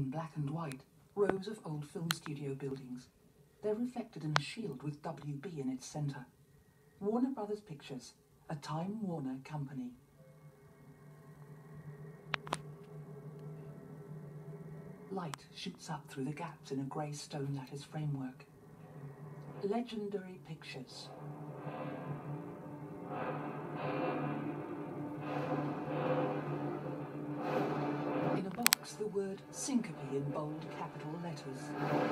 In black and white, rows of old film studio buildings. They're reflected in a shield with WB in its centre. Warner Brothers Pictures, a Time Warner company. Light shoots up through the gaps in a grey stone lattice framework. Legendary Pictures. The word Syncopy in bold capital letters.